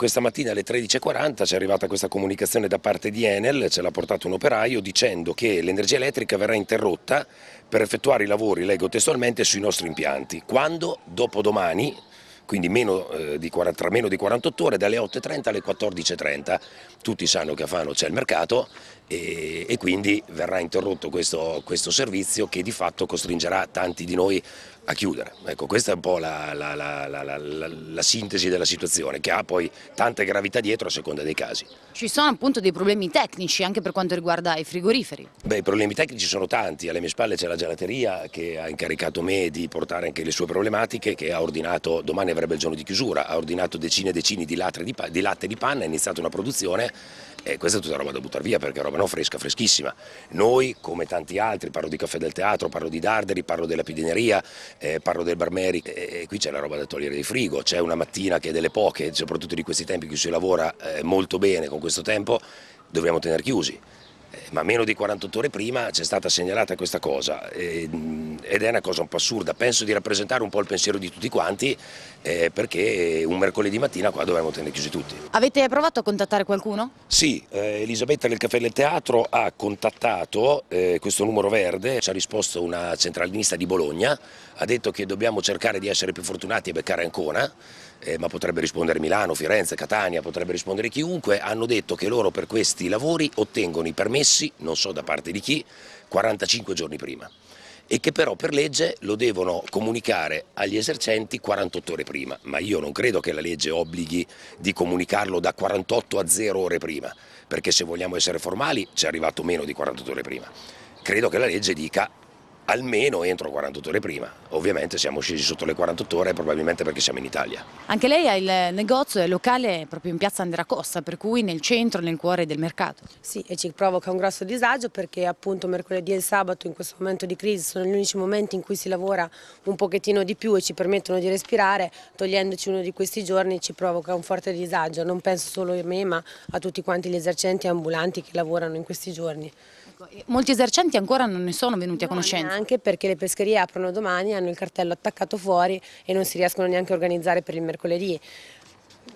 Questa mattina alle 13.40 ci è arrivata questa comunicazione da parte di Enel, ce l'ha portato un operaio dicendo che l'energia elettrica verrà interrotta per effettuare i lavori, leggo testualmente, sui nostri impianti. Quando? Dopodomani, quindi meno, eh, di, tra meno di 48 ore, dalle 8.30 alle 14.30. Tutti sanno che a Fano c'è il mercato e, e, quindi verrà interrotto questo, questo, servizio che di fatto costringerà tanti di noi a chiudere. Ecco, questa è un po' la, la, la, la, sintesi della situazione, che ha poi tante gravità dietro a seconda dei casi. Ci sono appunto dei problemi tecnici anche per quanto riguarda i frigoriferi? Beh, i problemi tecnici sono tanti, alle mie spalle c'è la gelateria che ha incaricato me di portare anche le sue problematiche, che ha ordinato, domani avrebbe il giorno di chiusura, ha ordinato decine e decine di, di, di latte di panna, ha iniziato una produzione e questa è tutta roba da buttare via perché è roba non fresca, freschissima. Noi, come tanti altri, parlo di Caffè del Teatro, parlo di Darderi, parlo della Pidineria, eh, parlo del Barmeri, e qui c'è la roba da togliere di frigo, c'è una mattina che è delle poche, soprattutto di questi tempi cui si lavora eh, molto bene con questo tempo, dobbiamo tenere chiusi. Ma meno di 48 ore prima c'è stata segnalata questa cosa ed è una cosa un po' assurda, penso di rappresentare un po' il pensiero di tutti quanti eh, perché un mercoledì mattina qua dovevamo tenere chiusi tutti. Avete provato a contattare qualcuno? Sì, eh, Elisabetta del Caffè del Teatro ha contattato eh, questo numero verde, ci ha risposto una centralinista di Bologna, ha detto che dobbiamo cercare di essere più fortunati e beccare Ancona, eh, ma potrebbe rispondere Milano, Firenze, Catania, potrebbe rispondere chiunque, hanno detto che loro per questi lavori ottengono i permessi, non so da parte di chi, 45 giorni prima e che però per legge lo devono comunicare agli esercenti 48 ore prima, ma io non credo che la legge obblighi di comunicarlo da 48 a 0 ore prima, perché se vogliamo essere formali ci è arrivato meno di 48 ore prima. Credo che la legge dica almeno entro 48 ore prima. Ovviamente siamo scesi sotto le 48 ore probabilmente perché siamo in Italia. Anche lei ha il negozio, è locale proprio in piazza Andrea Costa, per cui nel centro, nel cuore del mercato. Sì, e ci provoca un grosso disagio perché appunto mercoledì e il sabato in questo momento di crisi sono gli unici momenti in cui si lavora un pochettino di più e ci permettono di respirare, togliendoci uno di questi giorni ci provoca un forte disagio, non penso solo a me ma a tutti quanti gli esercenti ambulanti che lavorano in questi giorni. Ecco, molti esercenti ancora non ne sono venuti a conoscenza. Anche perché le pescherie aprono domani, hanno il cartello attaccato fuori e non si riescono neanche a organizzare per il mercoledì.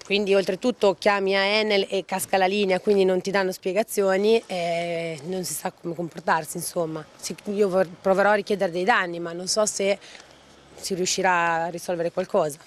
Quindi oltretutto chiami a Enel e casca la linea, quindi non ti danno spiegazioni e non si sa come comportarsi. Insomma. Io proverò a richiedere dei danni, ma non so se si riuscirà a risolvere qualcosa.